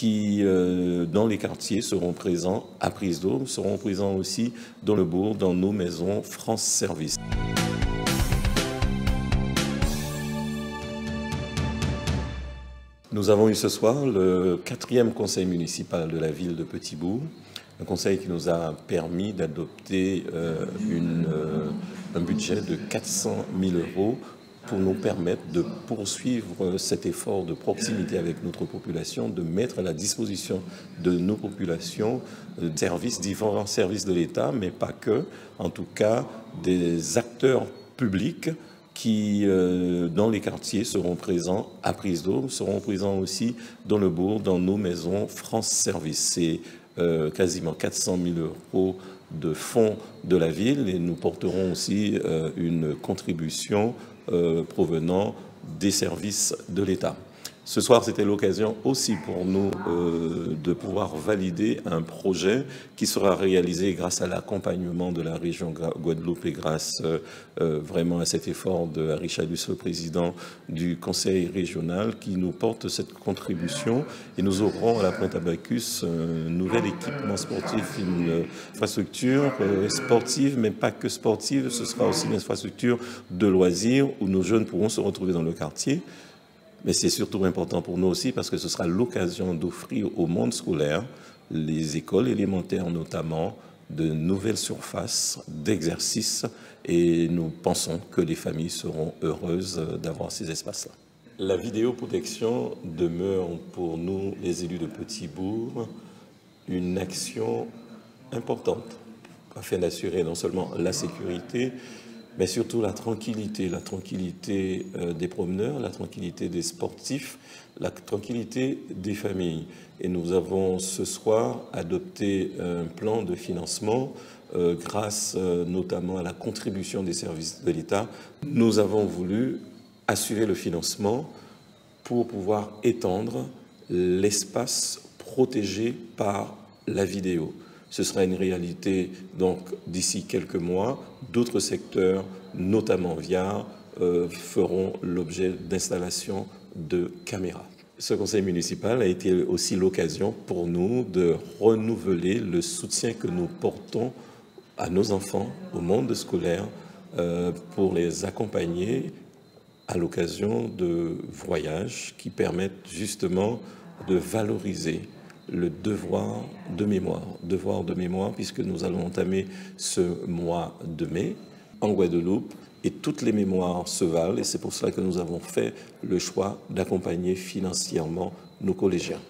qui, euh, dans les quartiers, seront présents à Prise d'eau, seront présents aussi dans le bourg, dans nos maisons France Service. Nous avons eu ce soir le quatrième conseil municipal de la ville de Petit-Bourg, un conseil qui nous a permis d'adopter euh, euh, un budget de 400 000 euros pour nous permettre de poursuivre cet effort de proximité avec notre population, de mettre à la disposition de nos populations euh, services, différents services de l'État, mais pas que, en tout cas des acteurs publics qui, euh, dans les quartiers, seront présents à prise d'eau, seront présents aussi dans le bourg, dans nos maisons France Service. C'est euh, quasiment 400 000 euros de fonds de la ville et nous porterons aussi une contribution provenant des services de l'État. Ce soir, c'était l'occasion aussi pour nous euh, de pouvoir valider un projet qui sera réalisé grâce à l'accompagnement de la région Guadeloupe et grâce euh, euh, vraiment à cet effort de Richardus, le président du conseil régional, qui nous porte cette contribution. Et nous aurons à la Pointe Abacus un nouvel équipement sportif, une infrastructure sportive, mais pas que sportive, ce sera aussi une infrastructure de loisirs où nos jeunes pourront se retrouver dans le quartier. Mais c'est surtout important pour nous aussi parce que ce sera l'occasion d'offrir au monde scolaire, les écoles élémentaires notamment, de nouvelles surfaces d'exercice et nous pensons que les familles seront heureuses d'avoir ces espaces-là. La vidéoprotection demeure pour nous, les élus de Petit-Bourg, une action importante afin d'assurer non seulement la sécurité, mais surtout la tranquillité, la tranquillité euh, des promeneurs, la tranquillité des sportifs, la tranquillité des familles. Et nous avons ce soir adopté un plan de financement euh, grâce euh, notamment à la contribution des services de l'État. Nous avons voulu assurer le financement pour pouvoir étendre l'espace protégé par la vidéo. Ce sera une réalité donc d'ici quelques mois. D'autres secteurs, notamment via, euh, feront l'objet d'installations de caméras. Ce conseil municipal a été aussi l'occasion pour nous de renouveler le soutien que nous portons à nos enfants, au monde scolaire, euh, pour les accompagner à l'occasion de voyages qui permettent justement de valoriser le devoir de mémoire. Devoir de mémoire puisque nous allons entamer ce mois de mai en Guadeloupe et toutes les mémoires se valent et c'est pour cela que nous avons fait le choix d'accompagner financièrement nos collégiens.